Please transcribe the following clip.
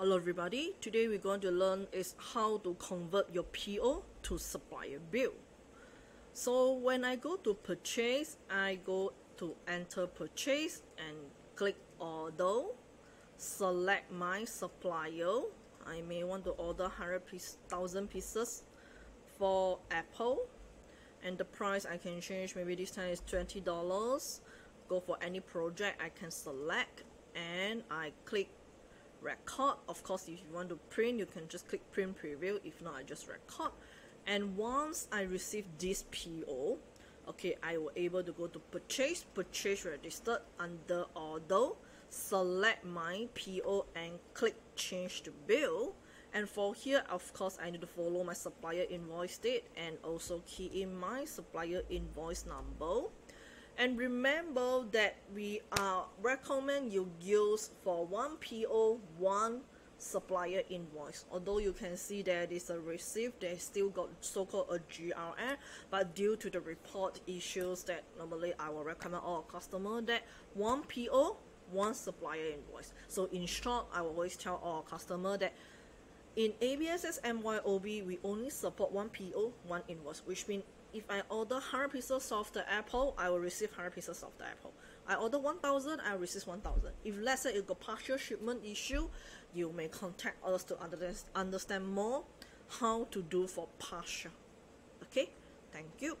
Hello everybody, today we're going to learn is how to convert your PO to supplier bill. So when I go to purchase, I go to enter purchase and click order, select my supplier. I may want to order 100,000 pieces for Apple and the price I can change maybe this time is $20 go for any project I can select and I click record. Of course if you want to print you can just click print preview. If not I just record. And once I receive this PO okay I will able to go to purchase purchase registered under order select my PO and click change to bill. And for here of course I need to follow my supplier invoice date and also key in my supplier invoice number and remember that we uh, recommend you use for one PO one supplier invoice. Although you can see that it's a receipt they still got so-called a GRN but due to the report issues that normally I will recommend all customer that one PO one supplier invoice. So in short I will always tell all customer that in ABSS MYOB we only support one PO one invoice which means if I order 100 pieces of the apple, I will receive 100 pieces of the apple. I order 1000, I will receive 1000. If let's say it got partial shipment issue, you may contact us to understand more how to do for partial. Okay, thank you.